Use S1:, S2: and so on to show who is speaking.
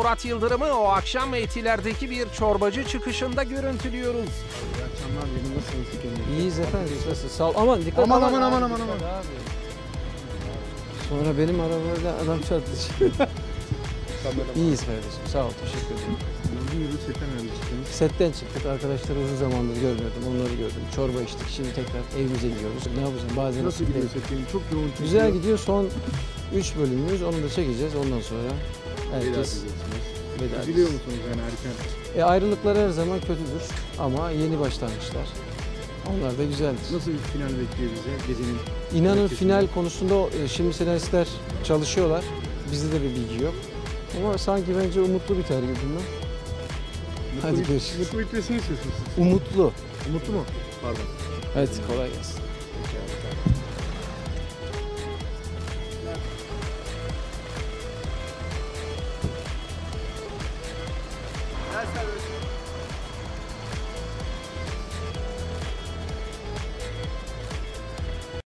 S1: Murat Yıldırım'ı o akşam Etiler'deki bir çorbacı çıkışında görüntülüyoruz.
S2: İyi akşamlar benim nasılsınız?
S3: İyiyiz efendim. Nasıl? Sağ ol. Aman dikkat
S2: Aman, aman, aman, aman, aman.
S3: Sonra benim arabada adam çarptı. İyiyiz kardeşim. Sağ ol. Teşekkür ederim.
S2: Setten
S3: çıktık. Arkadaşları uzun zamandır görmüyordum. Onları gördüm. Çorba içtik. Şimdi tekrar evimize gidiyoruz. Ne yapacağız? Bazen
S2: Nasıl gidiyor settin? Çok yoğun çünkü.
S3: Güzel gidiyor. Son 3 bölümümüz. Onu da çekeceğiz. Ondan sonra herkes veda
S2: Üzülüyor
S3: edeceğiz.
S2: musunuz yani erken?
S3: E, ayrılıklar her zaman kötüdür. Ama yeni başlangıçlar. Onlar da güzeldir.
S2: Nasıl bir final bekliyor bize gecenin?
S3: İnanın
S2: Herkesin
S3: final konusunda e, şimdi senaristler çalışıyorlar. Bizde de bir bilgi yok. Ama sanki bence umutlu biter gibi ben. Hadi
S2: Mutlu,
S3: görüşürüz.
S2: mutlu bitmesini istiyorsunuz.
S3: Umutlu.
S2: Umutlu mu? Pardon.
S3: Evet kolay gelsin.
S4: Gel sen Özgür.